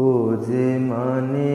ও যে মানে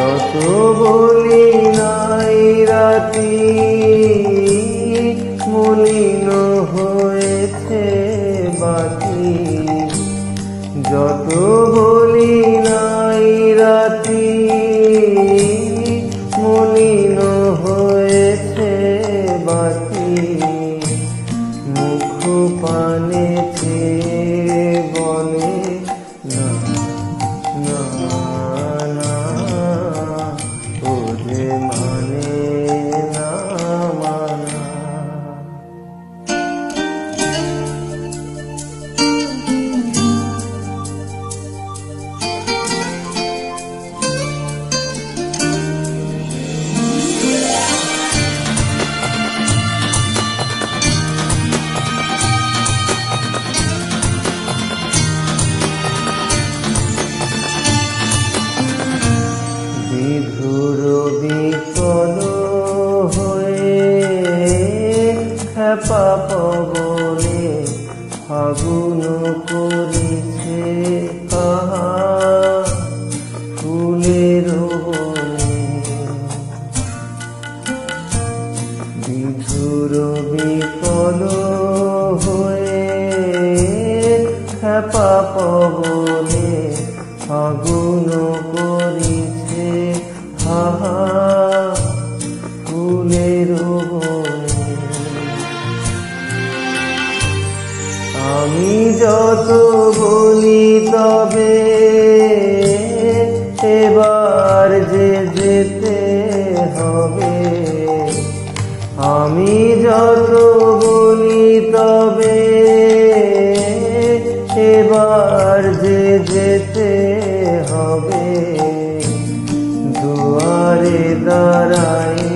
যত বলি নাই রাতি মলিন হয়েছে বাকি যত বলি ফাগুন করিছে কাহা? ফুলের বিধুর বিকল হয়ে খেপা পবনে ফাগুন করিছে হাহা আমি যত বলি তবে এবার যে যেতে হবে। আমি যত বলি তবে এবার যে যেতে হবে। দুয়ারে দাঁড়ায়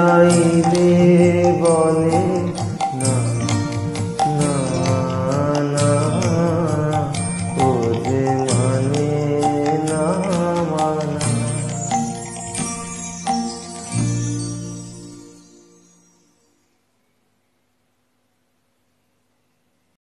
আখি ফিরাইলে বলে